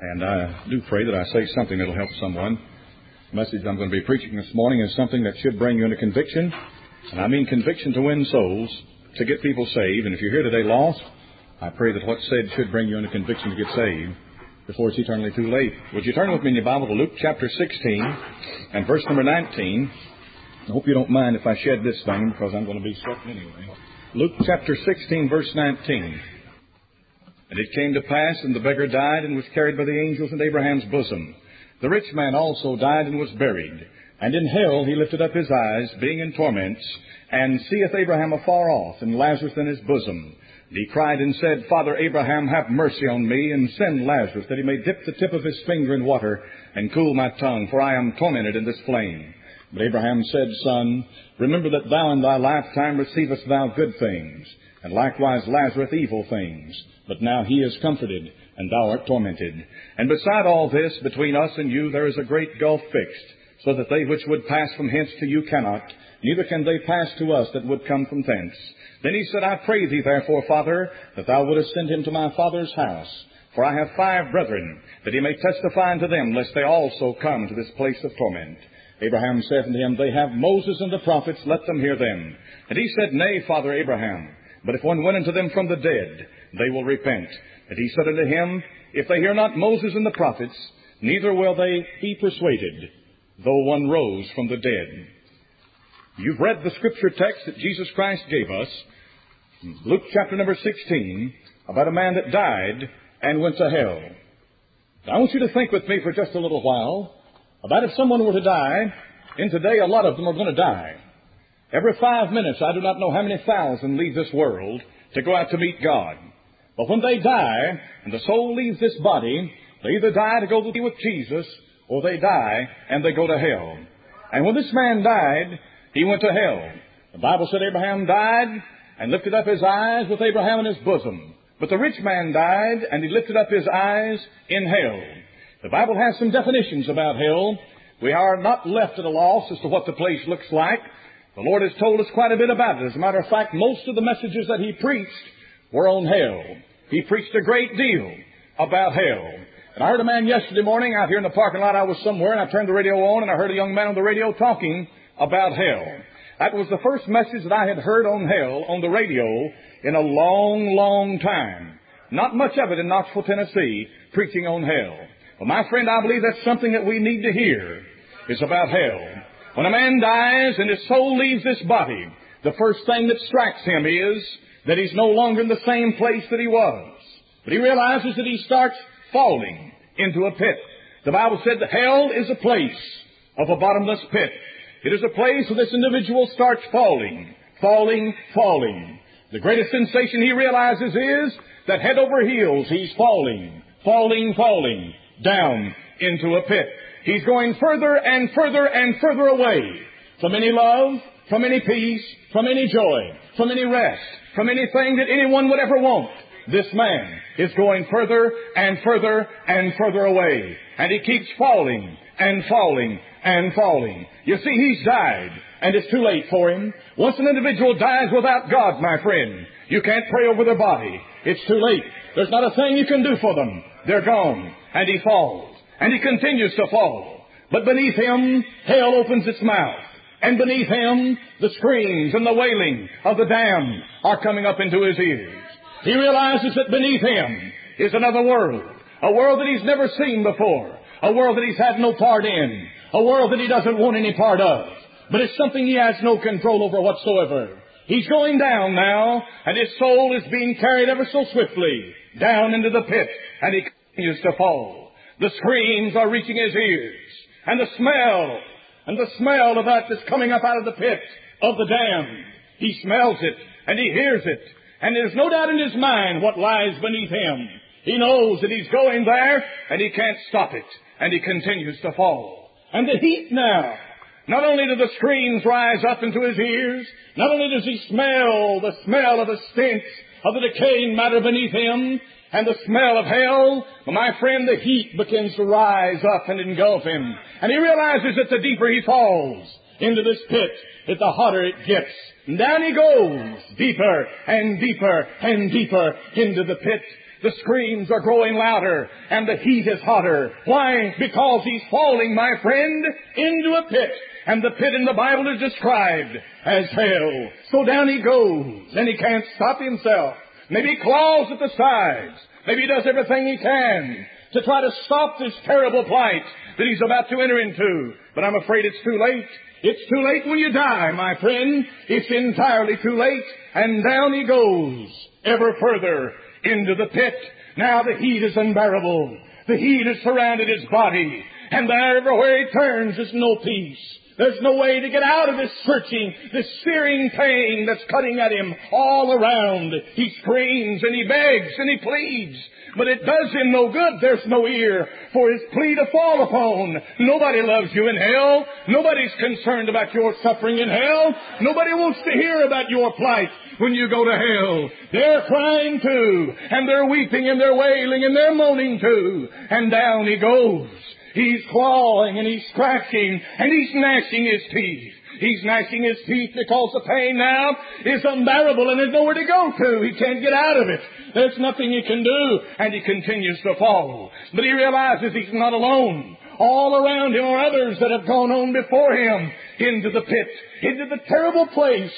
And I do pray that I say something that'll help someone. The message I'm going to be preaching this morning is something that should bring you into conviction. And I mean conviction to win souls, to get people saved. And if you're here today lost, I pray that what's said should bring you into conviction to get saved before it's eternally too late. Would you turn with me in your Bible to Luke chapter 16 and verse number 19? I hope you don't mind if I shed this thing because I'm going to be sweating anyway. Luke chapter 16 verse 19. And it came to pass, and the beggar died and was carried by the angels into Abraham's bosom. The rich man also died and was buried. And in hell he lifted up his eyes, being in torments, and seeth Abraham afar off, and Lazarus in his bosom. And he cried and said, Father Abraham, have mercy on me, and send Lazarus, that he may dip the tip of his finger in water, and cool my tongue, for I am tormented in this flame. But Abraham said, Son, remember that thou in thy lifetime receivest thou good things, and likewise Lazarus evil things. But now he is comforted, and thou art tormented. And beside all this, between us and you there is a great gulf fixed, so that they which would pass from hence to you cannot, neither can they pass to us that would come from thence. Then he said, I pray thee therefore, Father, that thou wouldest send him to my father's house. For I have five brethren, that he may testify unto them, lest they also come to this place of torment. Abraham said unto him, They have Moses and the prophets, let them hear them. And he said, Nay, Father Abraham, but if one went unto them from the dead, they will repent. And he said unto him, If they hear not Moses and the prophets, neither will they be persuaded, though one rose from the dead. You've read the scripture text that Jesus Christ gave us, Luke chapter number 16, about a man that died and went to hell. Now, I want you to think with me for just a little while about if someone were to die, and today a lot of them are going to die. Every five minutes, I do not know how many thousand leave this world to go out to meet God. But when they die, and the soul leaves this body, they either die to go to be with Jesus, or they die and they go to hell. And when this man died, he went to hell. The Bible said Abraham died and lifted up his eyes with Abraham in his bosom. But the rich man died and he lifted up his eyes in hell. The Bible has some definitions about hell. We are not left at a loss as to what the place looks like. The Lord has told us quite a bit about it. As a matter of fact, most of the messages that He preached were on hell. He preached a great deal about hell. And I heard a man yesterday morning out here in the parking lot. I was somewhere and I turned the radio on and I heard a young man on the radio talking about hell. That was the first message that I had heard on hell on the radio in a long, long time. Not much of it in Knoxville, Tennessee, preaching on hell. But my friend, I believe that's something that we need to hear is about hell. When a man dies and his soul leaves this body, the first thing that strikes him is that he's no longer in the same place that he was. But he realizes that he starts falling into a pit. The Bible said that hell is a place of a bottomless pit. It is a place where this individual starts falling, falling, falling. The greatest sensation he realizes is that head over heels he's falling, falling, falling down into a pit. He's going further and further and further away from any love, from any peace, from any joy, from any rest, from anything that anyone would ever want. This man is going further and further and further away. And he keeps falling and falling and falling. You see, he's died, and it's too late for him. Once an individual dies without God, my friend, you can't pray over their body. It's too late. There's not a thing you can do for them. They're gone. And he falls. And he continues to fall. But beneath him, hell opens its mouth. And beneath him, the screams and the wailing of the damned are coming up into his ears. He realizes that beneath him is another world. A world that he's never seen before. A world that he's had no part in. A world that he doesn't want any part of. But it's something he has no control over whatsoever. He's going down now, and his soul is being carried ever so swiftly down into the pit, and he continues to fall. The screams are reaching his ears, and the smell, and the smell of that that's coming up out of the pit of the dam. He smells it, and he hears it, and there's no doubt in his mind what lies beneath him. He knows that he's going there, and he can't stop it, and he continues to fall. And the heat now, not only do the screams rise up into his ears, not only does he smell the smell of the stench of the decaying matter beneath him and the smell of hell, but my friend, the heat begins to rise up and engulf him. And he realizes that the deeper he falls into this pit, that the hotter it gets. And down he goes, deeper and deeper and deeper into the pit. The screams are growing louder and the heat is hotter. Why? Because he's falling, my friend, into a pit. And the pit in the Bible is described as hell. So down he goes and he can't stop himself. Maybe he claws at the sides. Maybe he does everything he can to try to stop this terrible plight that he's about to enter into. But I'm afraid it's too late. It's too late when you die, my friend. It's entirely too late. And down he goes, ever further into the pit. Now the heat is unbearable. The heat has surrounded his body. And there everywhere he turns, there's no peace. There's no way to get out of this searching, this searing pain that's cutting at him all around. He screams and he begs and he pleads. But it does him no good. There's no ear for his plea to fall upon. Nobody loves you in hell. Nobody's concerned about your suffering in hell. Nobody wants to hear about your plight when you go to hell. They're crying too, and they're weeping and they're wailing and they're moaning too. And down he goes. He's clawing and he's scratching and he's gnashing his teeth. He's gnashing his teeth because the pain now is unbearable and there's nowhere to go to. He can't get out of it. There's nothing he can do and he continues to fall. But he realizes he's not alone. All around him are others that have gone on before him into the pit, into the terrible place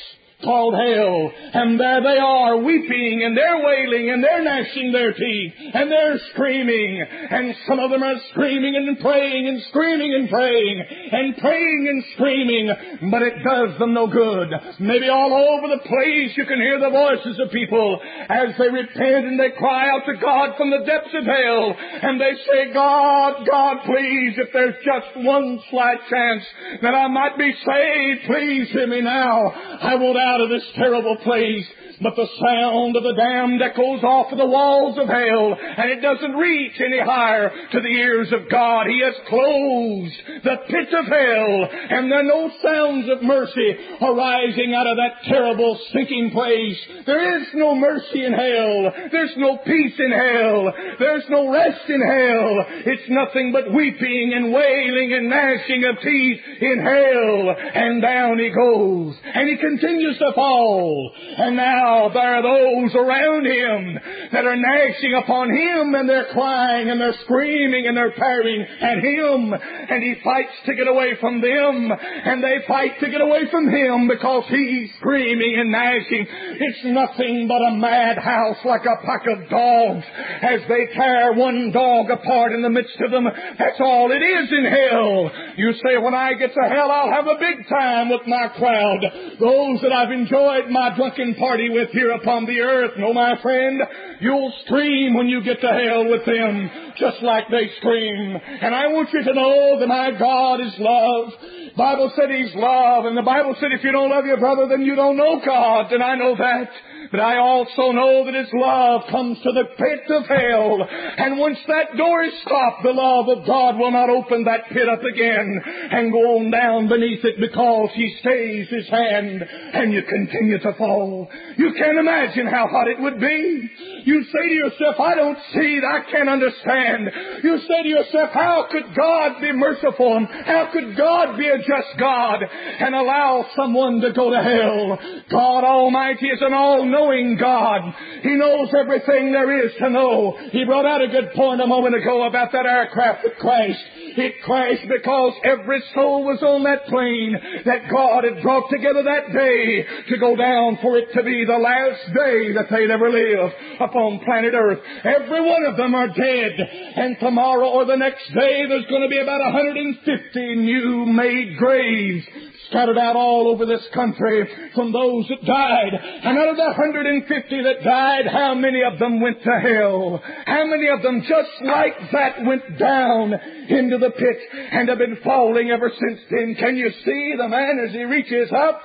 called hell. And there they are weeping and they're wailing and they're gnashing their teeth and they're screaming. And some of them are screaming and praying and screaming and praying and praying and screaming. But it does them no good. Maybe all over the place you can hear the voices of people as they repent and they cry out to God from the depths of hell. And they say, God, God, please, if there's just one slight chance that I might be saved, please hear me now. I won't out of this terrible place but the sound of the damned echoes off of the walls of hell, and it doesn't reach any higher to the ears of God. He has closed the pit of hell, and there are no sounds of mercy arising out of that terrible sinking place. There is no mercy in hell. There's no peace in hell. There's no rest in hell. It's nothing but weeping and wailing and gnashing of teeth in hell. And down he goes, and he continues to fall. And now there are those around him that are gnashing upon him and they're crying and they're screaming and they're tearing at him and he fights to get away from them and they fight to get away from him because he's screaming and gnashing. It's nothing but a madhouse like a pack of dogs as they tear one dog apart in the midst of them. That's all it is in hell. You say, when I get to hell, I'll have a big time with my crowd. Those that I've enjoyed my drunken party with with here upon the earth. No, my friend, you'll scream when you get to hell with them, just like they scream. And I want you to know that my God is love. Bible said He's love, and the Bible said if you don't love your brother, then you don't know God, and I know that. But I also know that His love comes to the pit of hell. And once that door is stopped, the love of God will not open that pit up again and go on down beneath it because He stays His hand and you continue to fall. You can't imagine how hot it would be. You say to yourself, I don't see, it. I can't understand. You say to yourself, how could God be merciful? How could God be a just God and allow someone to go to hell? God Almighty is an all-knowing knowing God. He knows everything there is to know. He brought out a good point a moment ago about that aircraft that crashed. It crashed because every soul was on that plane that God had brought together that day to go down for it to be the last day that they'd ever live upon planet Earth. Every one of them are dead. And tomorrow or the next day there's going to be about 150 new made graves scattered out all over this country from those that died. And out of the 150 that died, how many of them went to hell? How many of them just like that went down into the pit and have been falling ever since then? Can you see the man as he reaches up,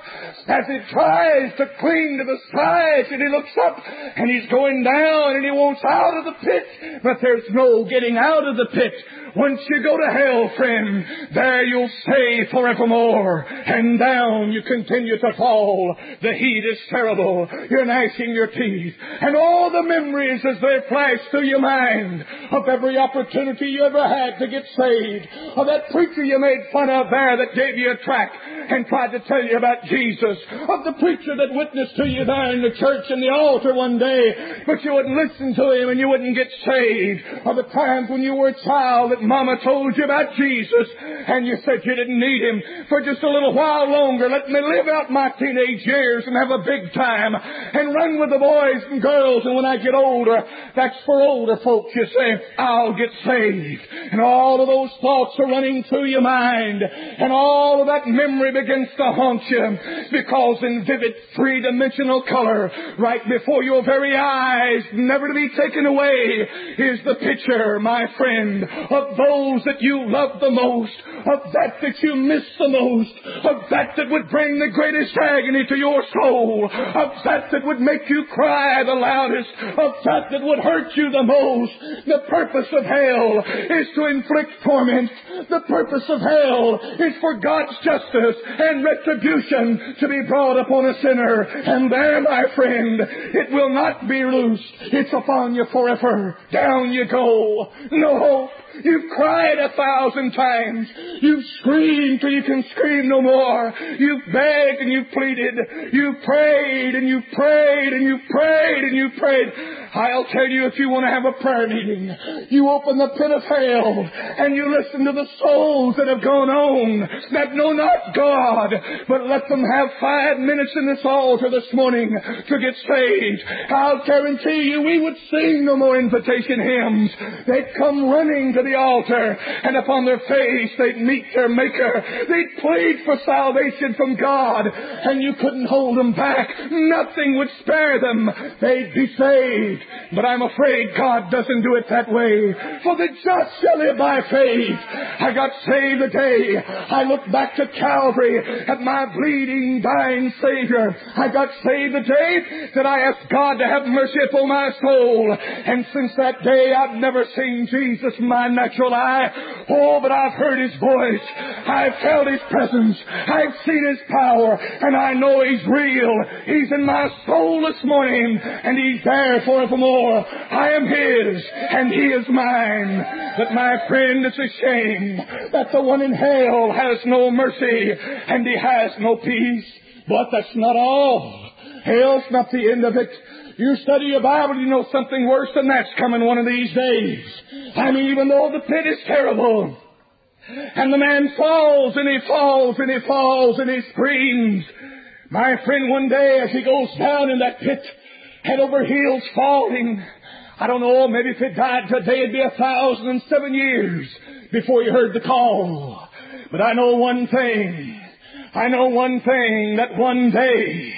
as he tries to cling to the sides and he looks up and he's going down and he wants out of the pit, but there's no getting out of the pit. Once you go to hell, friend, there you'll stay forevermore. And down you continue to fall. The heat is terrible. You're gnashing your teeth. And all the memories as they flash through your mind of every opportunity you ever had to get saved, of that preacher you made fun of there that gave you a track, and tried to tell you about Jesus, of the preacher that witnessed to you there in the church and the altar one day, but you wouldn't listen to him and you wouldn't get saved, of the times when you were a child that mama told you about Jesus and you said you didn't need him for just a little while longer. Let me live out my teenage years and have a big time and run with the boys and girls and when I get older, that's for older folks, you say, I'll get saved. And all of those thoughts are running through your mind and all of that memory begins to haunt you because in vivid three-dimensional color, right before your very eyes, never to be taken away, is the picture, my friend, of those that you love the most, of that that you miss the most, of that that would bring the greatest agony to your soul, of that that would make you cry the loudest, of that that would hurt you the most. The purpose of hell is to inflict torment. The purpose of hell is for God's justice and retribution to be brought upon a sinner. And there, my friend, it will not be loosed. It's upon you forever. Down you go. No hope. You've cried a thousand times. You've screamed till you can scream no more. You've begged and you've pleaded. You've prayed and you've prayed and you've prayed and you've prayed. I'll tell you if you want to have a prayer meeting, you open the pit of hell and you listen to the souls that have gone on that know not God, but let them have five minutes in this altar this morning to get saved. I'll guarantee you we would sing no more invitation hymns. They'd come running to the altar and upon their face they'd meet their Maker. They'd plead for salvation from God and you couldn't hold them back. Nothing would spare them. They'd be saved. But I'm afraid God doesn't do it that way. For the just shall live by faith. I got saved the day I looked back to Calvary at my bleeding, dying Savior. I got saved the day that I asked God to have mercy upon my soul. And since that day, I've never seen Jesus my natural eye. Oh, but I've heard His voice. I've felt His presence. I've seen His power. And I know He's real. He's in my soul this morning. And He's there forevermore. I am His. And He is mine. But my friend, it's a shame that the one in hell has no mercy. And He has no peace. But that's not all. Hell's not the end of it. You study your Bible, you know something worse than that's coming one of these days. I mean, even though the pit is terrible, and the man falls and he falls and he falls and he screams. My friend, one day as he goes down in that pit, head over heels falling, I don't know, maybe if he died today it'd be a thousand and seven years before you heard the call. But I know one thing. I know one thing, that one day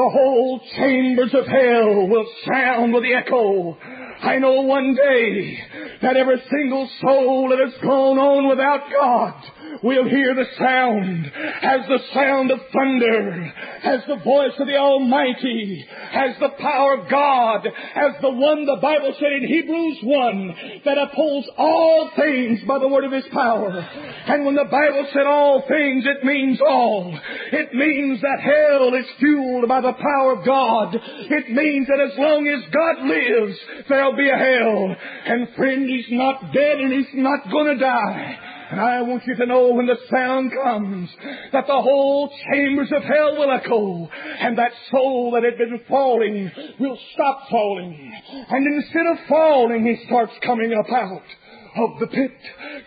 the whole chambers of hell will sound with the echo. I know one day that every single soul that has gone on without God will hear the sound as the sound of thunder, as the voice of the Almighty, as the power of God, as the one the Bible said in Hebrews 1 that upholds all things by the word of His power. And when the Bible said all things, it means all. It means that hell is fueled by the power of God. It means that as long as God lives, there'll be a hell. And friend, He's not dead and He's not gonna die. And I want you to know when the sound comes that the whole chambers of hell will echo and that soul that had been falling will stop falling. And instead of falling, he starts coming up out of the pit.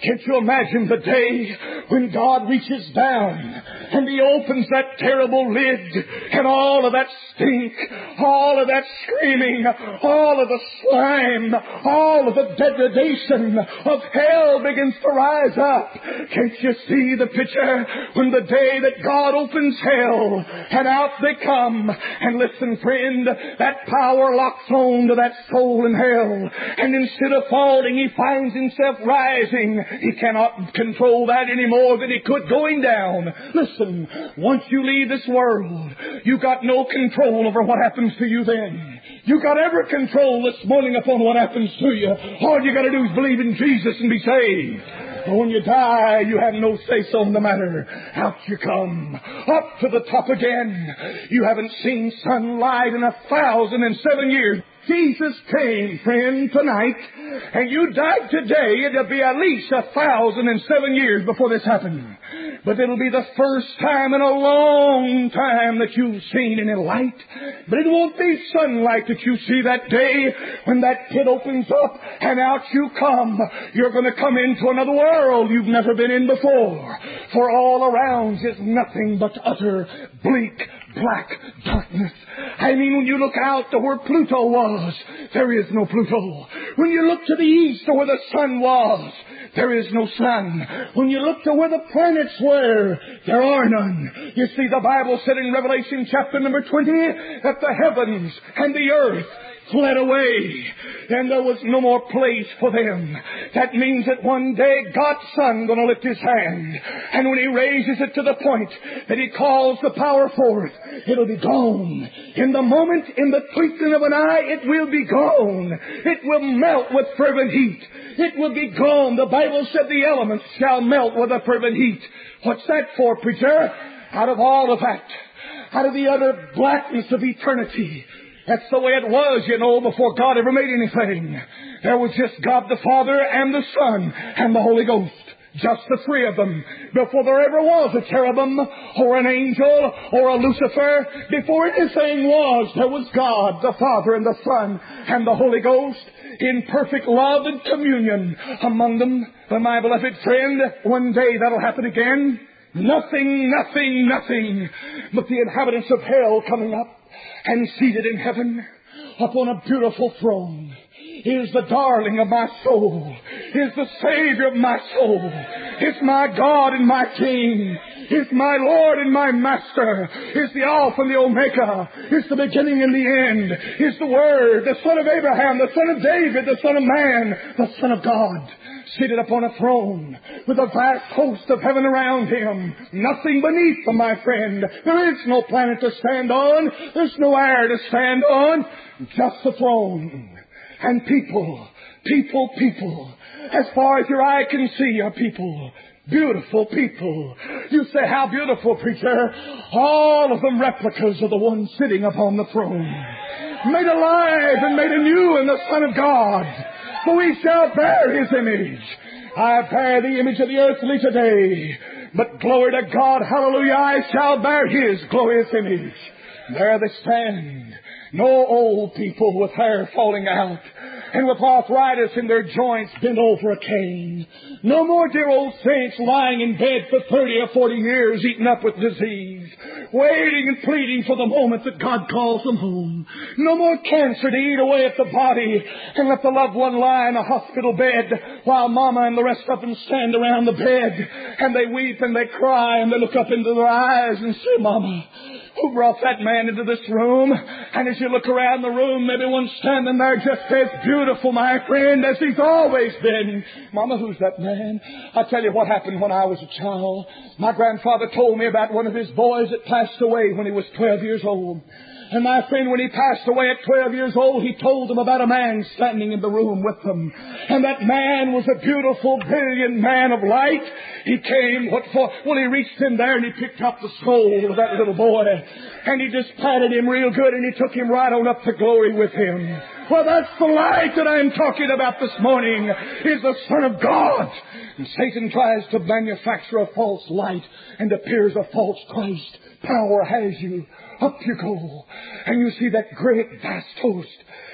Can't you imagine the day when God reaches down and He opens that terrible lid and all of that stink, all of that screaming, all of the slime, all of the degradation of hell begins to rise up. Can't you see the picture when the day that God opens hell and out they come and listen friend, that power locks on to that soul in hell and instead of falling he finds himself rising. He cannot control that any more than he could going down. Listen, once you leave this world, you got no control over what happens to you then. You got every control this morning upon what happens to you. All you got to do is believe in Jesus and be saved. But when you die, you have no say so in the matter. Out you come. Up to the top again. You haven't seen sunlight in a thousand and seven years. Jesus came, friend, tonight, and you died today, it'll be at least a thousand and seven years before this happened. But it'll be the first time in a long time that you've seen any light. But it won't be sunlight that you see that day when that pit opens up and out you come. You're going to come into another world you've never been in before. For all around is nothing but utter bleak black darkness. I mean, when you look out to where Pluto was, there is no Pluto. When you look to the east to where the sun was, there is no sun. When you look to where the planets were, there are none. You see, the Bible said in Revelation chapter number 20 that the heavens and the earth fled away, and there was no more place for them. That means that one day God's Son gonna lift His hand, and when He raises it to the point that He calls the power forth, it'll be gone. In the moment, in the twinkling of an eye, it will be gone. It will melt with fervent heat. It will be gone. The Bible said the elements shall melt with a fervent heat. What's that for, preacher? Out of all of that, out of the utter blackness of eternity, that's the way it was, you know, before God ever made anything. There was just God the Father and the Son and the Holy Ghost. Just the three of them. Before there ever was a cherubim or an angel or a Lucifer, before anything was, there was God, the Father and the Son and the Holy Ghost in perfect love and communion among them. But my beloved friend, one day that'll happen again. Nothing, nothing, nothing but the inhabitants of hell coming up and seated in heaven upon a beautiful throne. Is the darling of my soul, is the Savior of my soul, is my God and my King, is my Lord and my Master, is the Alpha and the Omega, is the beginning and the end, is the Word, the Son of Abraham, the Son of David, the Son of Man, the Son of God seated upon a throne with a vast host of heaven around him. Nothing beneath him, my friend. There is no planet to stand on. There's no air to stand on. Just the throne. And people, people, people. As far as your eye can see are people. Beautiful people. You say, how beautiful, preacher. All of them replicas of the one sitting upon the throne. Made alive and made anew in the Son of God for we shall bear his image. I bear the image of the earthly today, but glory to God, hallelujah, I shall bear his glorious image. There they stand, no old people with hair falling out, and with arthritis in their joints bent over a cane. No more dear old saints lying in bed for 30 or 40 years eaten up with disease, waiting and pleading for the moment that God calls them home. No more cancer to eat away at the body and let the loved one lie in a hospital bed while mama and the rest of them stand around the bed and they weep and they cry and they look up into their eyes and say, Mama, who brought that man into this room. And as you look around the room, maybe standing there just as beautiful, my friend, as he's always been. Mama, who's that man? I'll tell you what happened when I was a child. My grandfather told me about one of his boys that passed away when he was 12 years old. And my friend, when he passed away at 12 years old, he told them about a man standing in the room with them. And that man was a beautiful, brilliant man of light. He came, what for? Well, he reached in there and he picked up the soul of that little boy. And he just patted him real good and he took him right on up to glory with him. Well, that's the light that I'm talking about this morning, is the Son of God. And Satan tries to manufacture a false light and appears a false Christ. Power has you. Up you go. And you see that great vast host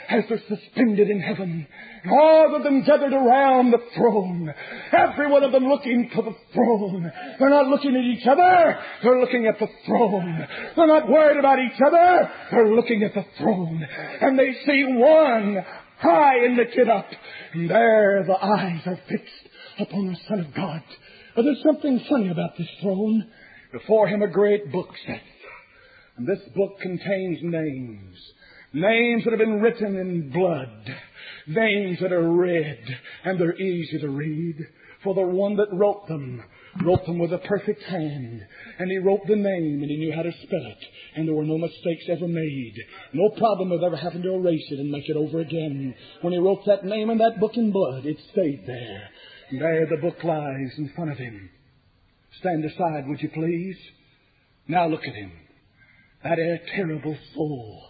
as they're suspended in heaven. And all of them gathered around the throne. Every one of them looking to the throne. They're not looking at each other. They're looking at the throne. They're not worried about each other. They're looking at the throne. And they see one high and lifted up. And there the eyes are fixed upon the Son of God. But there's something funny about this throne. Before him a great book sets. And this book contains names. Names that have been written in blood. Names that are red. And they're easy to read. For the one that wrote them wrote them with a perfect hand. And he wrote the name and he knew how to spell it. And there were no mistakes ever made. No problem of ever having to erase it and make it over again. When he wrote that name in that book in blood, it stayed there. And there the book lies in front of him. Stand aside, would you please? Now look at him. That terrible soul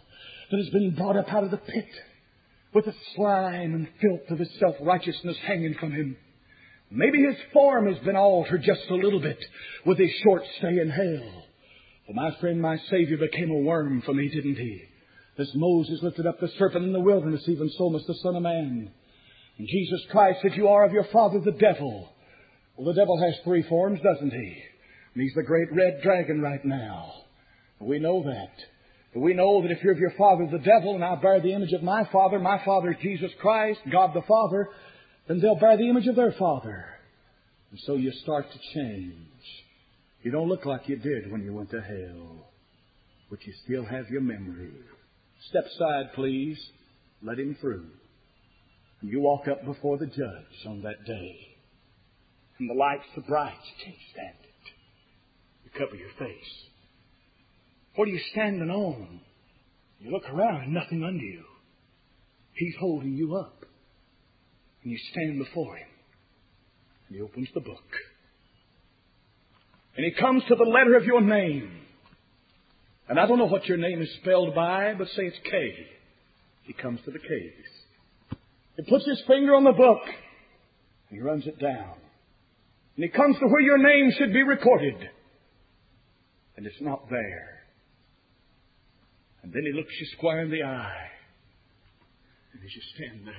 that has been brought up out of the pit with the slime and filth of his self-righteousness hanging from him. Maybe his form has been altered just a little bit with his short stay in hell. Well, my friend, my Savior became a worm for me, didn't he? As Moses lifted up the serpent in the wilderness, even so must the Son of Man. And Jesus Christ said, You are of your father the devil. Well, the devil has three forms, doesn't he? And he's the great red dragon right now. We know that. We know that if you're of your father the devil, and I bear the image of my father, my father is Jesus Christ, God the Father, then they'll bear the image of their father. And so you start to change. You don't look like you did when you went to hell, but you still have your memory. Step aside, please. Let him through. And you walk up before the judge on that day. And the lights are bright. You can't stand it. You cover your face. What are you standing on? You look around and nothing under you. He's holding you up. And you stand before him. And he opens the book. And he comes to the letter of your name. And I don't know what your name is spelled by, but say it's K. He comes to the K's. He puts his finger on the book. And he runs it down. And he comes to where your name should be recorded. And it's not there. And then he looks you square in the eye. And as you stand there,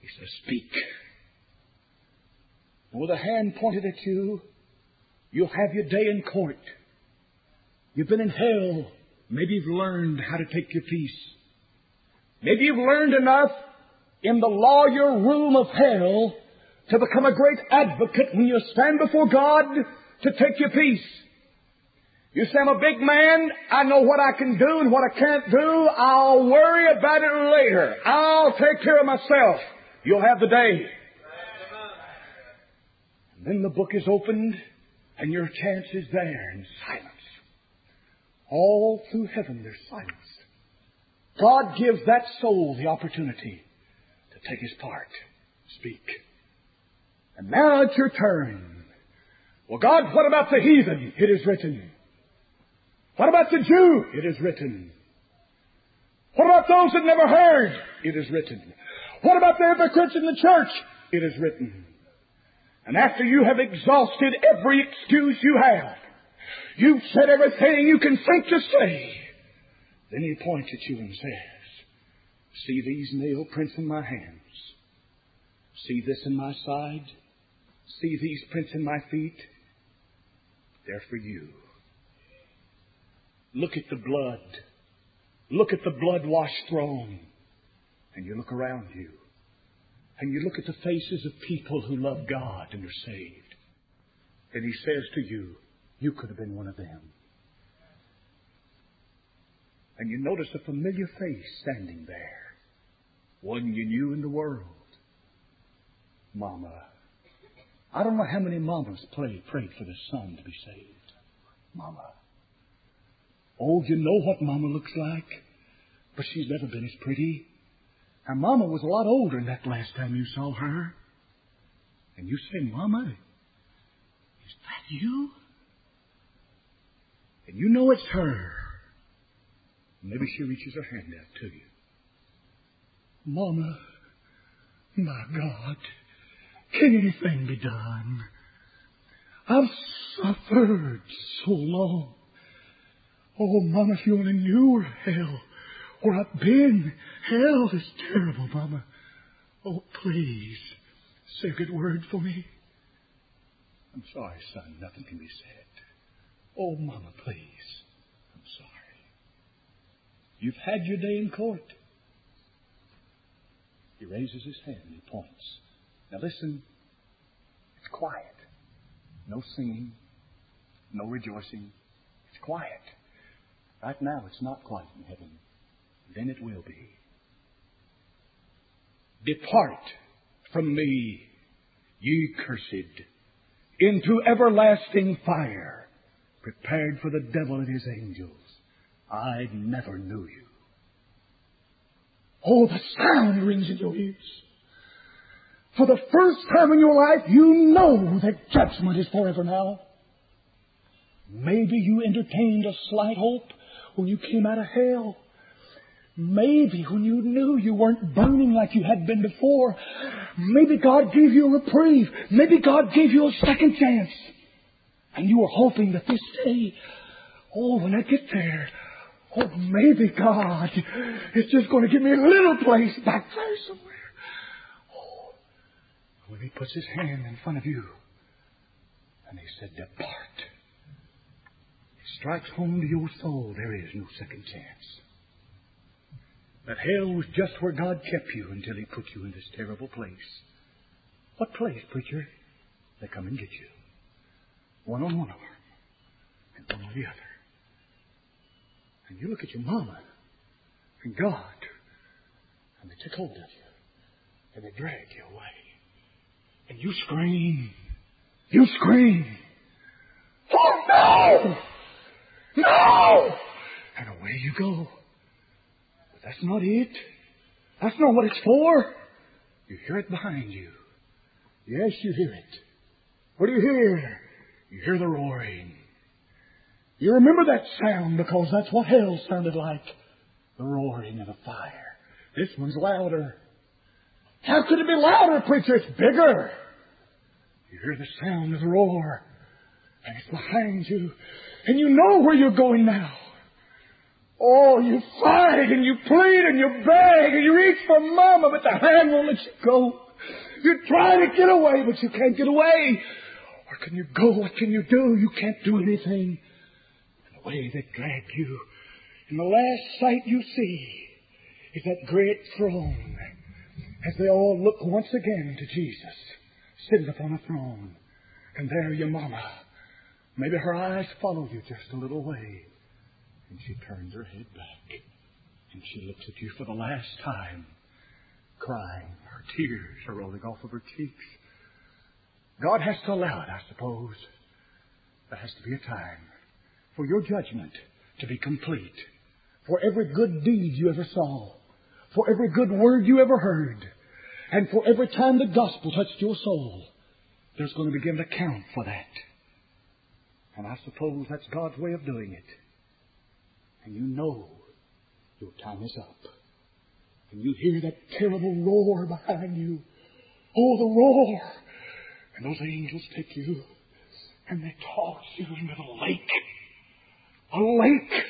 he says, Speak. And with a hand pointed at you, you'll have your day in court. You've been in hell. Maybe you've learned how to take your peace. Maybe you've learned enough in the lawyer room of hell to become a great advocate when you stand before God to take your peace. You say, I'm a big man. I know what I can do and what I can't do. I'll worry about it later. I'll take care of myself. You'll have the day. And then the book is opened and your chance is there in silence. All through heaven there's silence. God gives that soul the opportunity to take his part, speak. And now it's your turn. Well, God, what about the heathen? It is written. What about the Jew? It is written. What about those that never heard? It is written. What about the hypocrites in the church? It is written. And after you have exhausted every excuse you have, you've said everything you can think to say, then he points at you and says, See these nail prints in my hands. See this in my side. See these prints in my feet. They're for you. Look at the blood. Look at the blood washed throne. And you look around you. And you look at the faces of people who love God and are saved. And He says to you, you could have been one of them. And you notice a familiar face standing there. One you knew in the world. Mama. I don't know how many mamas prayed, prayed for their son to be saved. Mama. Oh, you know what Mama looks like. But she's never been as pretty. Her Mama was a lot older than that last time you saw her. And you say, Mama, is that you? And you know it's her. Maybe she reaches her hand out to you. Mama, my God, can anything be done? I've suffered so long. Oh, Mama, if you only knew hell, where I've been. Hell is terrible, Mama. Oh, please, say a good word for me. I'm sorry, son. Nothing can be said. Oh, Mama, please. I'm sorry. You've had your day in court. He raises his hand and he points. Now listen. It's quiet. No singing. No rejoicing. It's quiet. Right now, it's not quiet in heaven. Then it will be. Depart from me, ye cursed, into everlasting fire, prepared for the devil and his angels. I never knew you. Oh, the sound rings in your ears. For the first time in your life, you know that judgment is forever now. Maybe you entertained a slight hope when you came out of hell. Maybe when you knew you weren't burning like you had been before, maybe God gave you a reprieve. Maybe God gave you a second chance. And you were hoping that this day, oh, when I get there, oh, maybe God is just going to give me a little place back there somewhere. Oh, when He puts His hand in front of you and He said, Depart. Strikes home to your soul, there is no second chance. That hell was just where God kept you until He put you in this terrible place. What place, preacher? They come and get you. One on one arm and one on the other. And you look at your mama and God, and they take hold of you and they drag you away. And you scream. You scream. Oh no! No! And away you go. But that's not it. That's not what it's for. You hear it behind you. Yes, you hear it. What do you hear? You hear the roaring. You remember that sound because that's what hell sounded like. The roaring of a fire. This one's louder. How could it be louder, preacher? It's bigger. You hear the sound of the roar, and it's behind you, and you know where you're going now. Oh, you fight and you plead and you beg and you reach for Mama, but the hand won't let you go. You try to get away, but you can't get away. Where can you go? What can you do? You can't do anything. And the way they drag you. And the last sight you see is that great throne as they all look once again to Jesus sitting upon a throne. And there your mama. Maybe her eyes follow you just a little way. And she turns her head back. And she looks at you for the last time, crying. Her tears are rolling off of her cheeks. God has to allow it, I suppose. There has to be a time for your judgment to be complete, for every good deed you ever saw, for every good word you ever heard, and for every time the gospel touched your soul. There's going to begin to count for that. And I suppose that's God's way of doing it. And you know your time is up. And you hear that terrible roar behind you. Oh, the roar! And those angels take you and they toss you into the lake. A lake!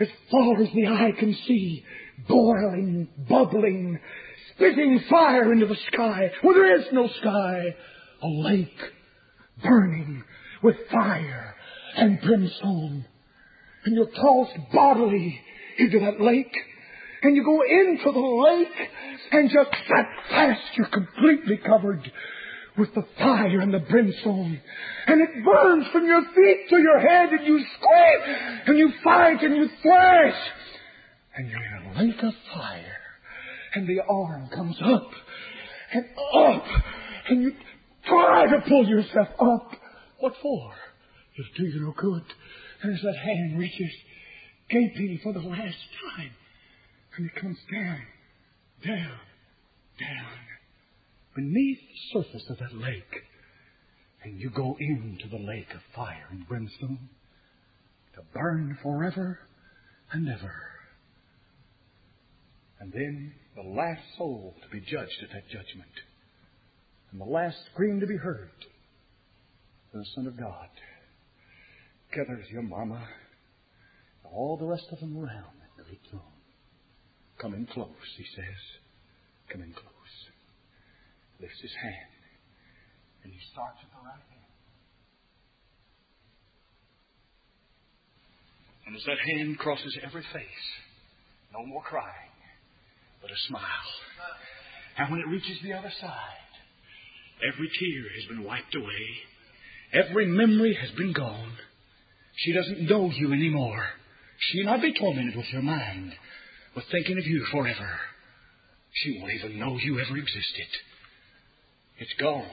As far as the eye can see, boiling, bubbling, spitting fire into the sky where there is no sky. A lake burning with fire and brimstone. And you're tossed bodily into that lake. And you go into the lake and just that fast you're completely covered with the fire and the brimstone. And it burns from your feet to your head and you scream and you fight and you thrash. And you're in a lake of fire. And the arm comes up and up and you try to pull yourself up. What for? It'll do you no good. And as that hand reaches, gaping for the last time, and it comes down, down, down, beneath the surface of that lake, and you go into the lake of fire and brimstone to burn forever and ever. And then the last soul to be judged at that judgment, and the last scream to be heard, the Son of God gathers your mama, and all the rest of them around that great throne. Come in close, he says. Come in close. Lifts his hand, and he starts at the right hand. And as that hand crosses every face, no more crying, but a smile. And when it reaches the other side, every tear has been wiped away, every memory has been gone. She doesn't know you anymore. She'll not be tormented with your mind, with thinking of you forever. She won't even know you ever existed. It's gone,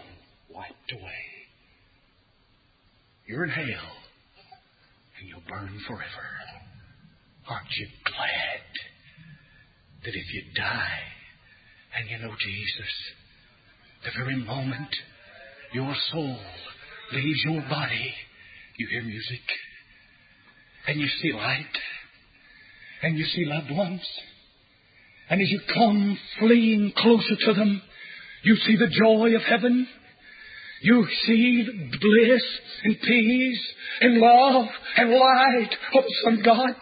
wiped away. You're in hell, and you'll burn forever. Aren't you glad that if you die and you know Jesus, the very moment your soul leaves your body, you hear music and you see light and you see loved ones. And as you come fleeing closer to them, you see the joy of heaven. You see bliss and peace and love and light of some God.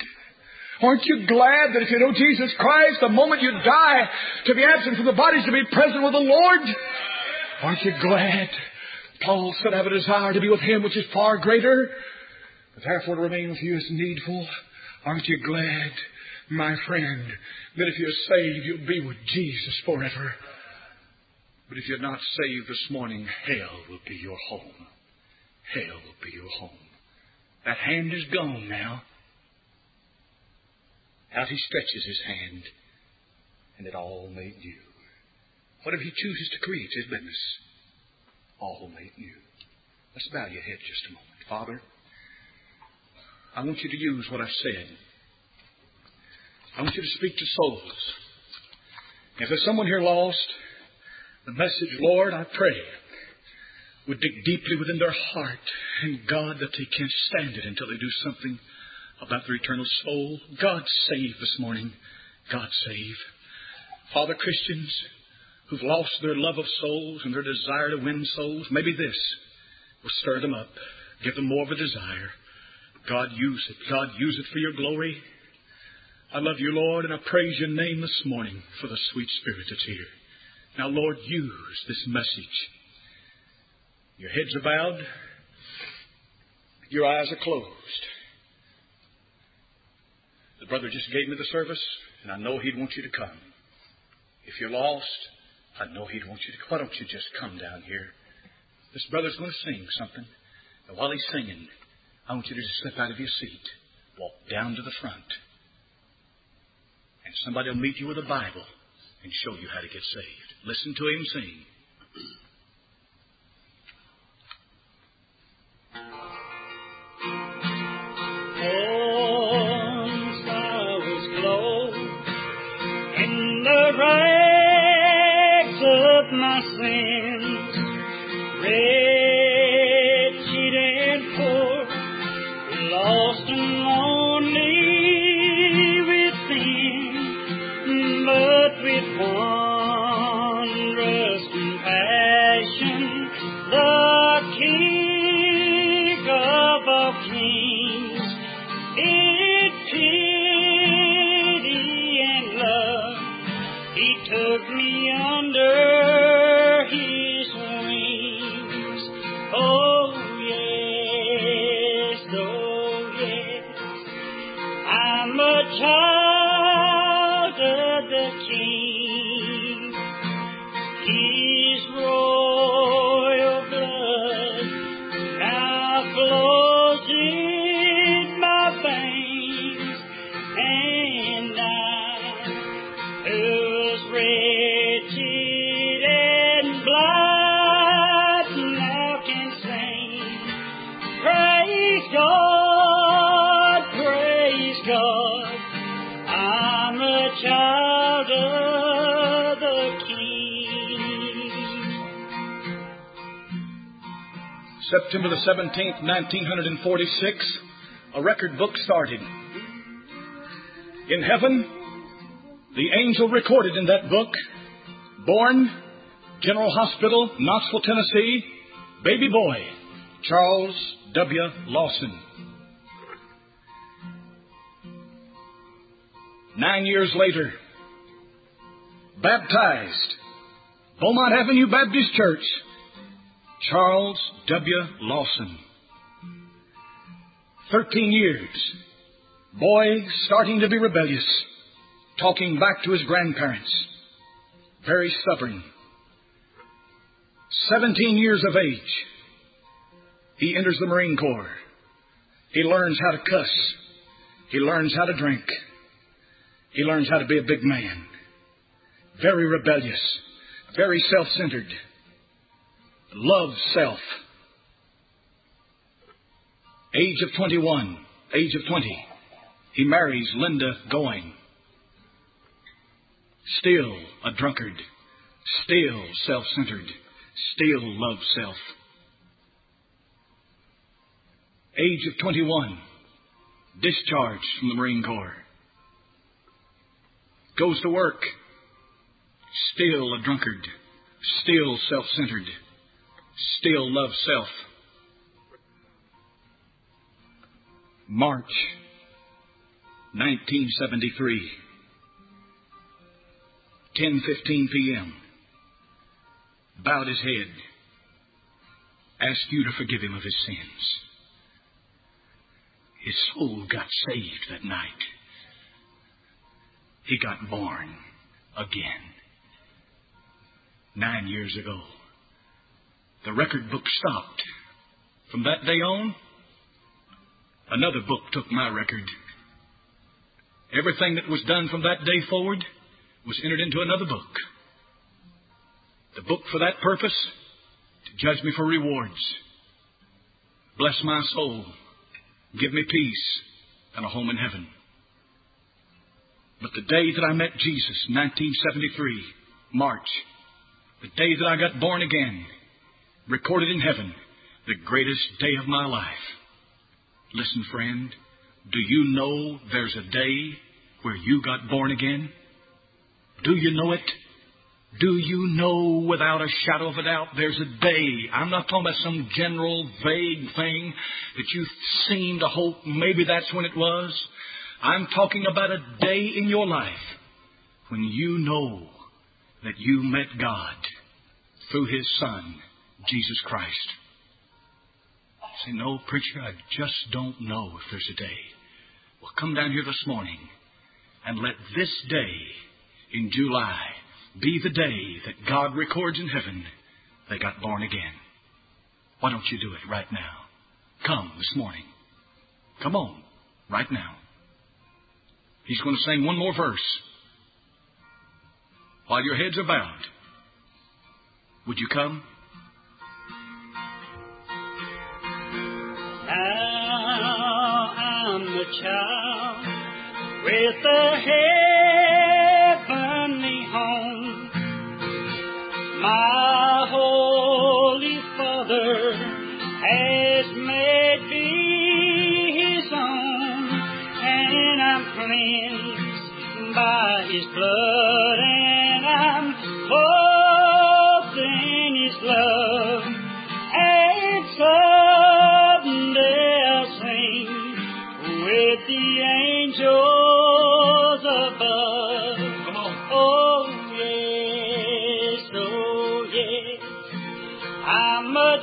Aren't you glad that if you know Jesus Christ, the moment you die, to be absent from the body is to be present with the Lord? Aren't you glad? Paul said, I have a desire to be with Him which is far greater, but therefore to remain with you is needful. Aren't you glad, my friend, that if you're saved, you'll be with Jesus forever? But if you're not saved this morning, hell will be your home. Hell will be your home. That hand is gone now. Out he stretches his hand, and it all made new. Whatever he chooses to create his business, all new. Let's bow your head just a moment. Father, I want you to use what I've said. I want you to speak to souls. If there's someone here lost, the message, Lord, I pray, would dig deeply within their heart, and God, that they can't stand it until they do something about their eternal soul. God save this morning. God save. Father, Christians who've lost their love of souls and their desire to win souls, maybe this will stir them up, give them more of a desire. God, use it. God, use it for your glory. I love you, Lord, and I praise your name this morning for the sweet spirit that's here. Now, Lord, use this message. Your heads are bowed, your eyes are closed. The brother just gave me the service, and I know he'd want you to come. If you're lost, I know he'd want you to. Why don't you just come down here? This brother's going to sing something. And while he's singing, I want you to just slip out of your seat, walk down to the front, and somebody will meet you with a Bible and show you how to get saved. Listen to him sing. He September the 17th, 1946, a record book started. In heaven, the angel recorded in that book, born, General Hospital, Knoxville, Tennessee, baby boy, Charles W. Lawson. Nine years later, baptized, Beaumont Avenue Baptist Church, Charles W. Lawson. Thirteen years. Boy starting to be rebellious, talking back to his grandparents. Very stubborn. Seventeen years of age. He enters the Marine Corps. He learns how to cuss. He learns how to drink. He learns how to be a big man. Very rebellious. Very self loves self. Age of 21, age of 20, he marries Linda Going. Still a drunkard, still self centered, still loves self. Age of 21, discharged from the Marine Corps. goes to work, still a drunkard, still self centered, still loves self. March 1973, 10:15 p.m. Bowed his head, asked you to forgive him of his sins. His soul got saved that night. He got born again. Nine years ago, the record book stopped. From that day on, another book took my record. Everything that was done from that day forward was entered into another book. The book for that purpose, to judge me for rewards. Bless my soul. Give me peace and a home in heaven. But the day that I met Jesus, 1973, March, the day that I got born again, recorded in heaven, the greatest day of my life. Listen, friend, do you know there's a day where you got born again? Do you know it? Do you know without a shadow of a doubt there's a day? I'm not talking about some general vague thing that you seem to hope maybe that's when it was. I'm talking about a day in your life when you know that you met God through His Son, Jesus Christ. Say, no, preacher, I just don't know if there's a day. Well, come down here this morning and let this day in July be the day that God records in heaven they got born again. Why don't you do it right now? Come this morning. Come on, right now. He's going to sing one more verse while your heads are bowed. Would you come? Child with a heavenly home. My Holy Father has made me His own, and I'm cleansed by His blood,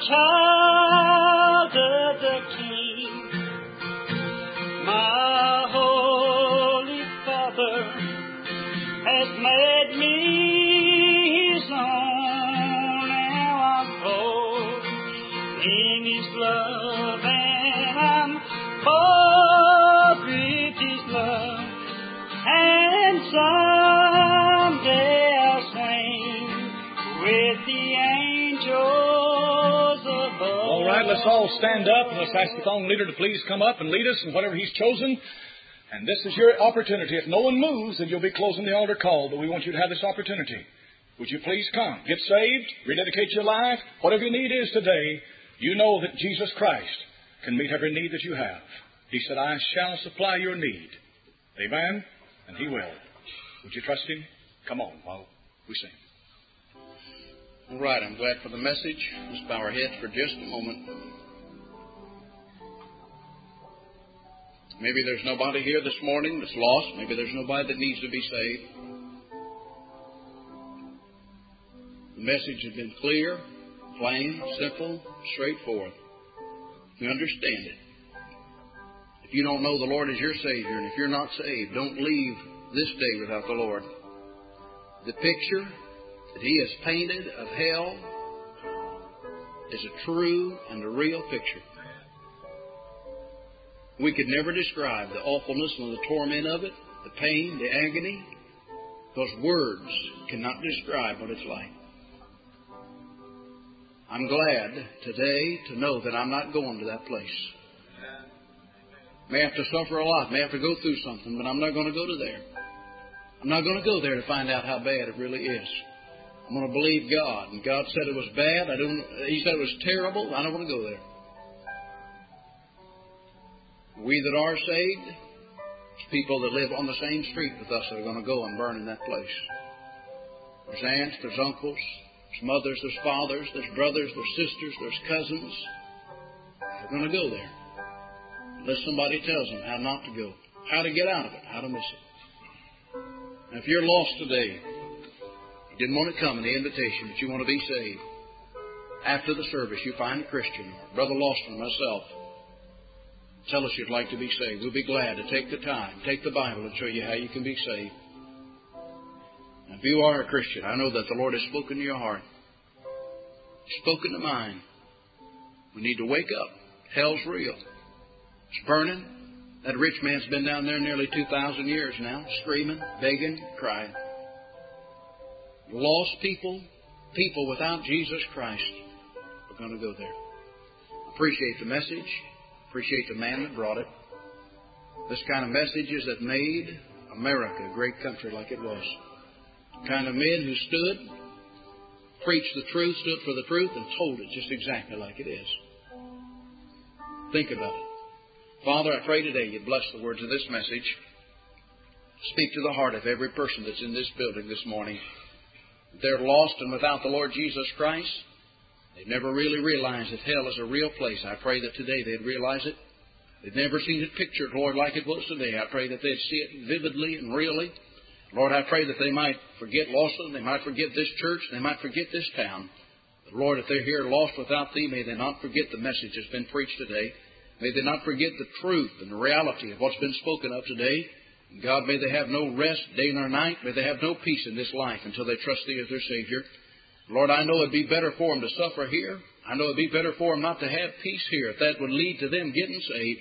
child of the King. My Holy Father has made me His own. Now I'm clothed in His love, and I'm bought with His love. And someday right, let's all stand up and let's ask the song leader to please come up and lead us in whatever he's chosen. And this is your opportunity. If no one moves, then you'll be closing the altar call, but we want you to have this opportunity. Would you please come? Get saved, rededicate your life, whatever your need is today. You know that Jesus Christ can meet every need that you have. He said, I shall supply your need. Amen? And He will. Would you trust Him? Come on while we sing. All right, I'm glad for the message. Let's bow our heads for just a moment. Maybe there's nobody here this morning that's lost. Maybe there's nobody that needs to be saved. The message has been clear, plain, simple, straightforward. We understand it. If you don't know the Lord as your Savior, and if you're not saved, don't leave this day without the Lord. The picture that He has painted of hell is a true and a real picture. We could never describe the awfulness and the torment of it, the pain, the agony. Those words cannot describe what it's like. I'm glad today to know that I'm not going to that place. May have to suffer a lot, may have to go through something, but I'm not going to go to there. I'm not going to go there to find out how bad it really is. I'm going to believe God, and God said it was bad. I don't. He said it was terrible. I don't want to go there. We that are saved There's people that live on the same street with us that are going to go and burn in that place. There's aunts, there's uncles, there's mothers, there's fathers, there's brothers, there's sisters, there's cousins. They're going to go there. Unless somebody tells them how not to go, how to get out of it, how to miss it. Now, if you're lost today, didn't want to come in the invitation, but you want to be saved, after the service you find a Christian, Brother Lawson myself, tell us you'd like to be saved. We'll be glad to take the time, take the Bible, and show you how you can be saved. If you are a Christian, I know that the Lord has spoken to your heart, spoken to mine. We need to wake up. Hell's real. It's burning. That rich man's been down there nearly 2,000 years now, screaming, begging, crying. Lost people, people without Jesus Christ, are going to go there. Appreciate the message. Appreciate the man that brought it. This kind of messages that made America a great country like it was. The kind of men who stood, preached the truth, stood for the truth, and told it just exactly like it is. Think about it. Father, I pray today you bless the words of this message. Speak to the heart of every person that's in this building this morning. They're lost and without the Lord Jesus Christ. They've never really realized that hell is a real place. I pray that today they'd realize it. They've never seen it pictured, Lord, like it was today. I pray that they'd see it vividly and really. Lord, I pray that they might forget Lawson, they might forget this church, they might forget this town. But Lord, if they're here lost without Thee, may they not forget the message that's been preached today. May they not forget the truth and the reality of what's been spoken of today. God, may they have no rest day nor night. May they have no peace in this life until they trust Thee as their Savior. Lord, I know it'd be better for them to suffer here. I know it'd be better for them not to have peace here if that would lead to them getting saved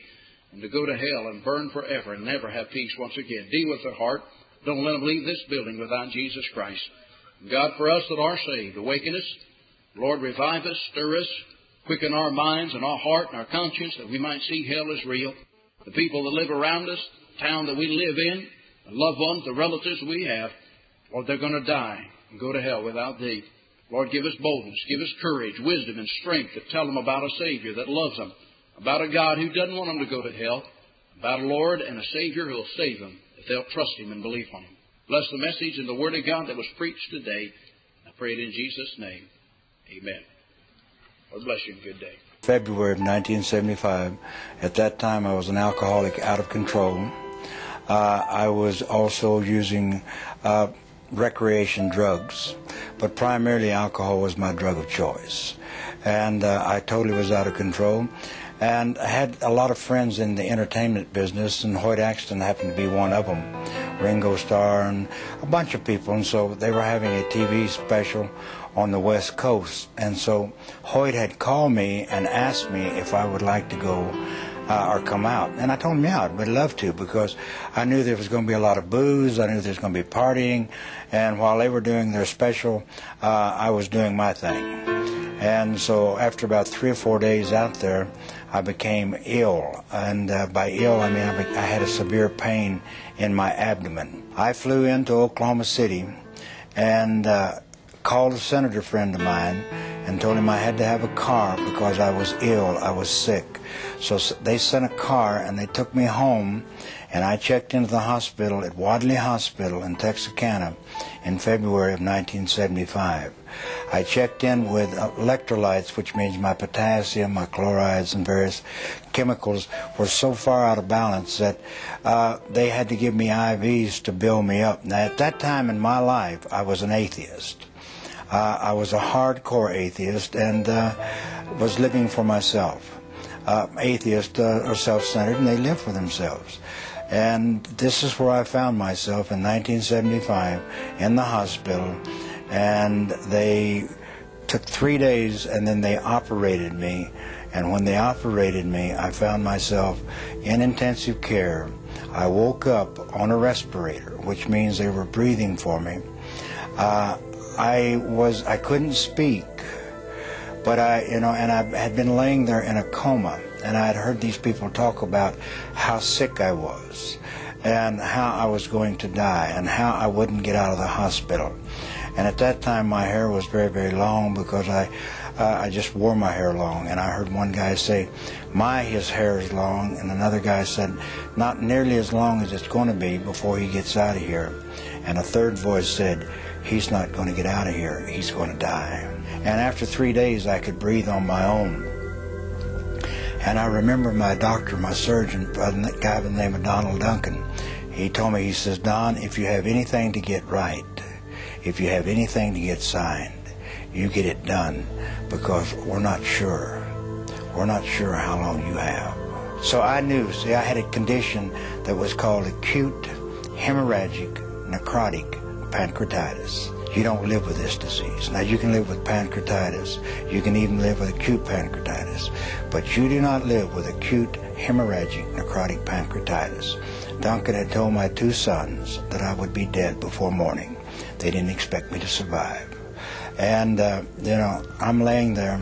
and to go to hell and burn forever and never have peace once again. Deal with their heart. Don't let them leave this building without Jesus Christ. God, for us that are saved, awaken us. Lord, revive us, stir us, quicken our minds and our heart and our conscience that we might see hell is real. The people that live around us, town that we live in, the loved ones, the relatives we have, Lord, they're going to die and go to hell without Thee. Lord, give us boldness, give us courage, wisdom, and strength to tell them about a Savior that loves them, about a God who doesn't want them to go to hell, about a Lord and a Savior who will save them if they'll trust Him and believe on Him. Bless the message and the Word of God that was preached today. I pray it in Jesus' name. Amen. Lord bless you and good day. February of 1975. At that time, I was an alcoholic out of control. Uh, I was also using uh, recreation drugs, but primarily alcohol was my drug of choice. And uh, I totally was out of control. And I had a lot of friends in the entertainment business, and Hoyt Axton happened to be one of them. Ringo Starr and a bunch of people. And so they were having a TV special on the West Coast. And so Hoyt had called me and asked me if I would like to go uh, or come out. And I told him, yeah, I'd love to because I knew there was going to be a lot of booze. I knew there was going to be partying. And while they were doing their special, uh, I was doing my thing. And so after about three or four days out there, I became ill. And uh, by ill, I mean I, be- I had a severe pain in my abdomen. I flew into Oklahoma City and uh, called a senator friend of mine and told him I had to have a car because I was ill, I was sick. So they sent a car and they took me home and I checked into the hospital at Wadley Hospital in Texarkana in February of 1975. I checked in with electrolytes, which means my potassium, my chlorides, and various chemicals were so far out of balance that uh, they had to give me IVs to build me up. Now, at that time in my life, I was an atheist. Uh, I was a hardcore atheist and uh, was living for myself. Uh, atheists are self-centered and they live for themselves. And this is where I found myself in 1975 in the hospital, and they took three days and then they operated me. And when they operated me, I found myself in intensive care. I woke up on a respirator, which means they were breathing for me. Uh, I was I couldn't speak, but I you know, and I had been laying there in a coma, and I had heard these people talk about how sick I was, and how I was going to die, and how I wouldn't get out of the hospital. And at that time, my hair was very, very long because I, uh, I just wore my hair long. And I heard one guy say, "My, his hair is long," and another guy said, "Not nearly as long as it's going to be before he gets out of here." And a third voice said, "He's not going to get out of here. He's going to die." And after three days, I could breathe on my own. And I remember my doctor, my surgeon, a guy by the name of Donald Duncan. He told me, he says, Don, if you have anything to get right, if you have anything to get signed, you get it done because we're not sure. We're not sure how long you have. So I knew, see, I had a condition that was called acute hemorrhagic necrotic pancreatitis. You don't live with this disease. Now, you can live with pancreatitis. You can even live with acute pancreatitis. But you do not live with acute hemorrhagic necrotic pancreatitis. Duncan had told my two sons that I would be dead before morning. They didn't expect me to survive. And, uh, you know, I'm laying there.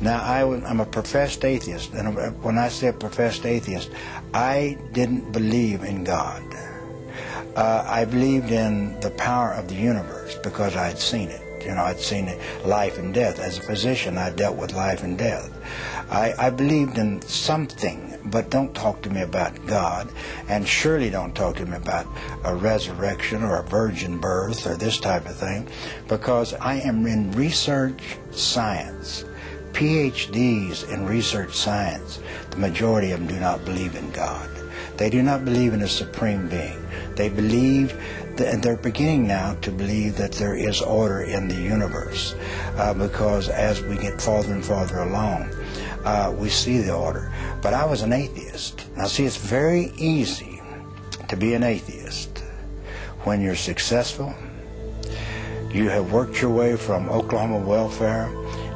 Now, I, am a professed atheist. And when I say professed atheist, I didn't believe in God. Uh, I believed in the power of the universe because I had seen it. You know, I'd seen life and death. As a physician, I dealt with life and death. I, I believed in something, but don't talk to me about God, and surely don't talk to me about a resurrection or a virgin birth or this type of thing, because I am in research science. PhDs in research science, the majority of them do not believe in God. They do not believe in a supreme being. They believe, and they're beginning now to believe that there is order in the universe, uh, because as we get farther and farther along, uh, we see the order. But I was an atheist. Now, see, it's very easy to be an atheist when you're successful. You have worked your way from Oklahoma welfare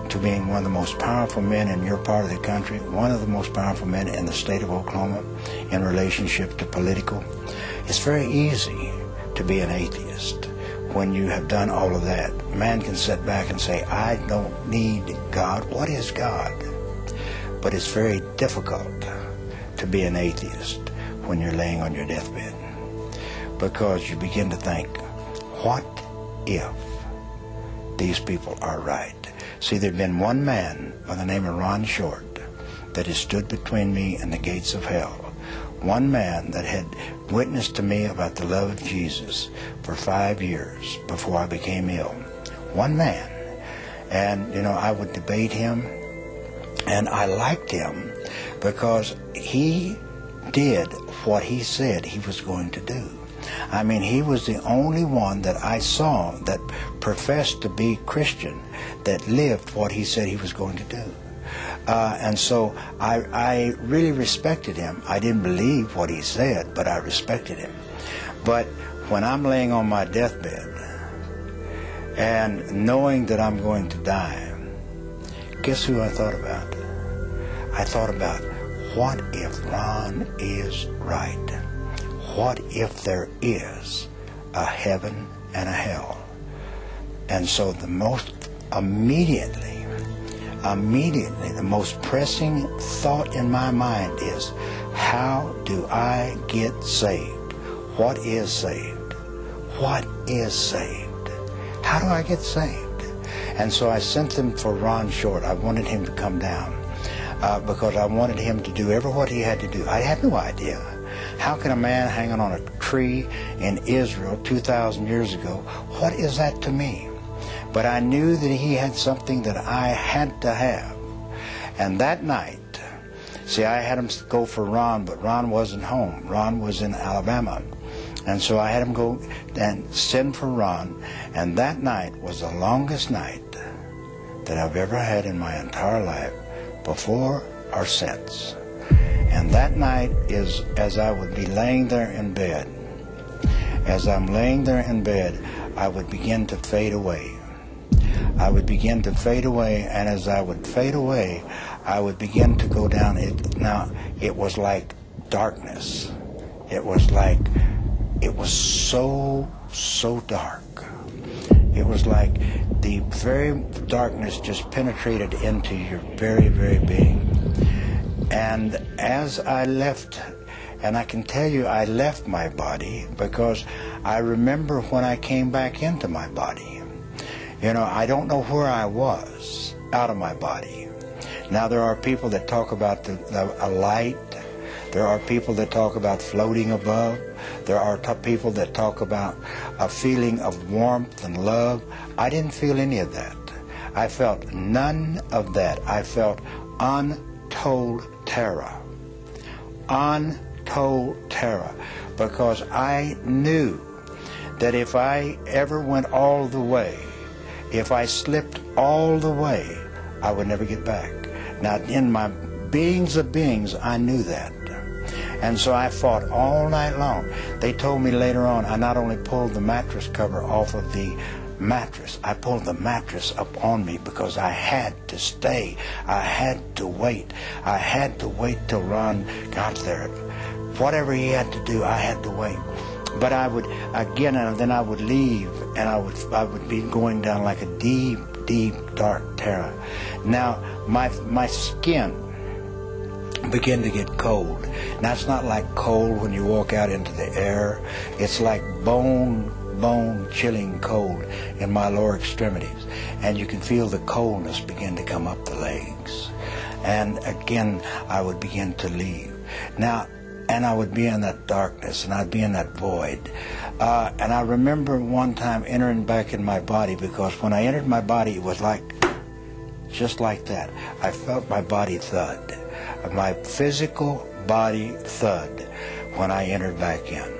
to being one of the most powerful men in your part of the country, one of the most powerful men in the state of Oklahoma in relationship to political. It's very easy to be an atheist when you have done all of that. Man can sit back and say, I don't need God. What is God? But it's very difficult to be an atheist when you're laying on your deathbed because you begin to think, what if these people are right? See, there'd been one man by the name of Ron Short that has stood between me and the gates of hell. One man that had witnessed to me about the love of Jesus for five years before I became ill. One man. And, you know, I would debate him, and I liked him because he did what he said he was going to do. I mean, he was the only one that I saw that professed to be Christian that lived what he said he was going to do. Uh, and so I, I really respected him. I didn't believe what he said, but I respected him. But when I'm laying on my deathbed and knowing that I'm going to die, guess who I thought about? I thought about what if Ron is right? What if there is a heaven and a hell? And so the most immediately, immediately, the most pressing thought in my mind is, how do I get saved? What is saved? What is saved? How do I get saved? And so I sent them for Ron Short. I wanted him to come down uh, because I wanted him to do every what he had to do. I had no idea. How can a man hanging on a tree in Israel 2,000 years ago, what is that to me? But I knew that he had something that I had to have. And that night, see, I had him go for Ron, but Ron wasn't home. Ron was in Alabama. And so I had him go and send for Ron. And that night was the longest night that I've ever had in my entire life, before or since. And that night is as I would be laying there in bed. As I'm laying there in bed, I would begin to fade away. I would begin to fade away, and as I would fade away, I would begin to go down. It, now, it was like darkness. It was like, it was so, so dark. It was like the very darkness just penetrated into your very, very being. And as I left, and I can tell you I left my body because I remember when I came back into my body You know, I don't know where I was out of my body. Now, there are people that talk about the, the, a light. There are people that talk about floating above. There are people that talk about a feeling of warmth and love. I didn't feel any of that. I felt none of that. I felt untold terror. Untold terror. Because I knew that if I ever went all the way, if I slipped all the way, I would never get back. Now, in my beings of beings, I knew that. And so I fought all night long. They told me later on, I not only pulled the mattress cover off of the mattress, I pulled the mattress up on me because I had to stay. I had to wait. I had to wait till Ron got there. Whatever he had to do, I had to wait. But I would again, and then I would leave, and I would I would be going down like a deep, deep, dark terror. Now my my skin begin to get cold. Now it's not like cold when you walk out into the air. It's like bone bone chilling cold in my lower extremities. And you can feel the coldness begin to come up the legs. And again I would begin to leave. Now and I would be in that darkness and I'd be in that void. Uh, and I remember one time entering back in my body because when I entered my body, it was like, just like that. I felt my body thud. My physical body thud when I entered back in.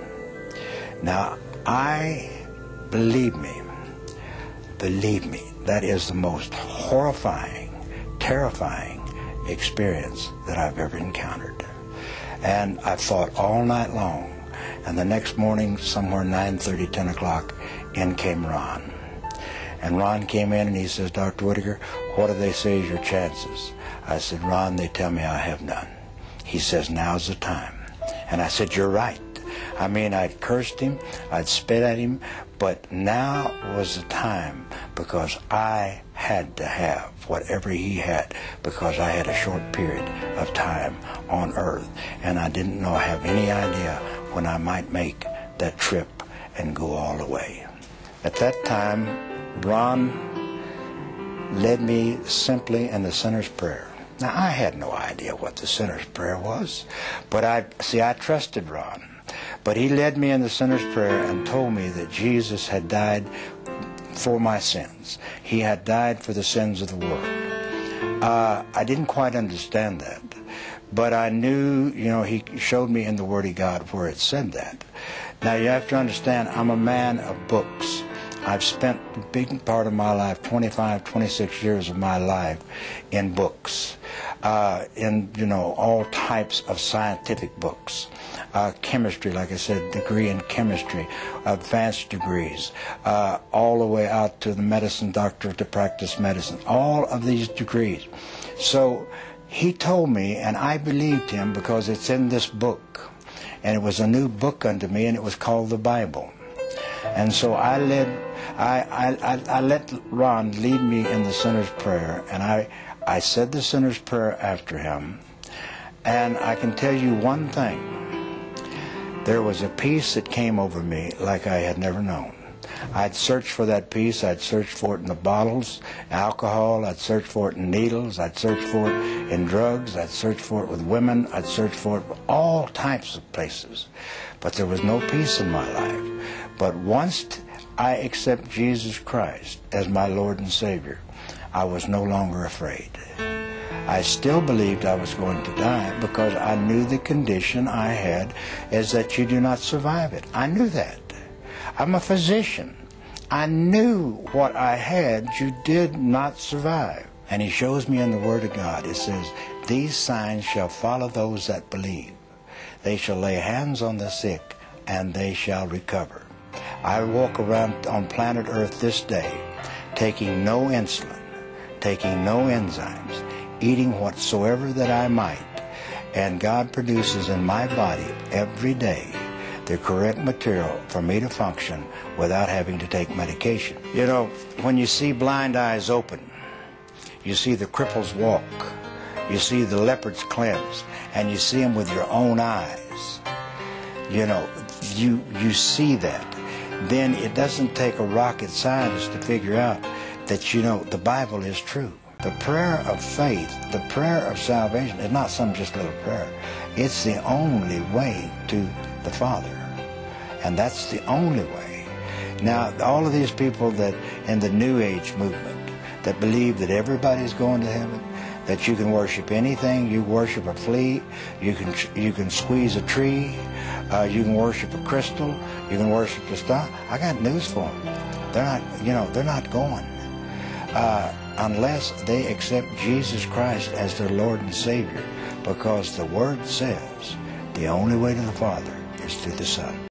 Now, I, believe me, believe me, that is the most horrifying, terrifying experience that I've ever encountered. And I fought all night long. And the next morning, somewhere 9.30, 10 o'clock, in came Ron. And Ron came in and he says, Dr. Whitaker, what do they say is your chances? I said, Ron, they tell me I have none. He says, now's the time. And I said, you're right. I mean, I'd cursed him, I'd spit at him, but now was the time because I had to have whatever he had because I had a short period of time on earth and I didn't know I have any idea when I might make that trip and go all the way. At that time, Ron led me simply in the sinner's prayer. Now I had no idea what the sinner's prayer was, but I see I trusted Ron. But he led me in the sinner's prayer and told me that Jesus had died for my sins. He had died for the sins of the world. Uh, I didn't quite understand that, but I knew, you know, he showed me in the Word of God where it said that. Now you have to understand, I'm a man of books. I've spent a big part of my life, 25, 26 years of my life, in books, uh, in you know all types of scientific books uh, chemistry, like I said, degree in chemistry, advanced degrees, uh, all the way out to the medicine doctor to practice medicine, all of these degrees. So he told me, and I believed him because it's in this book. And it was a new book unto me, and it was called the Bible. And so I led, I, I, I, I let Ron lead me in the sinner's prayer, and I, I said the sinner's prayer after him. And I can tell you one thing there was a peace that came over me like I had never known. I'd search for that peace. I'd search for it in the bottles, alcohol. I'd search for it in needles. I'd search for it in drugs. I'd search for it with women. I'd search for it all types of places. But there was no peace in my life. But once I accept Jesus Christ as my Lord and Savior, I was no longer afraid. I still believed I was going to die because I knew the condition I had is that you do not survive it. I knew that. I'm a physician. I knew what I had you did not survive. And he shows me in the Word of God, it says, These signs shall follow those that believe. They shall lay hands on the sick, and they shall recover. I walk around on planet Earth this day, taking no insulin, taking no enzymes, eating whatsoever that I might, and God produces in my body every day the correct material for me to function without having to take medication. You know, when you see blind eyes open, you see the cripples walk, you see the leopards cleanse, and you see them with your own eyes. You know, you you see that. Then it doesn't take a rocket scientist to figure out that you know the Bible is true. The prayer of faith, the prayer of salvation is not some just little prayer. It's the only way to the Father. And that's the only way. Now, all of these people that in the New Age movement that believe that everybody's going to heaven, that you can worship anything, you worship a flea, you can you can squeeze a tree, uh, you can worship a crystal, you can worship a star. I got news for them. They're not, you know, they're not going uh, unless they accept Jesus Christ as their Lord and Savior, because the Word says the only way to the Father is through the Son.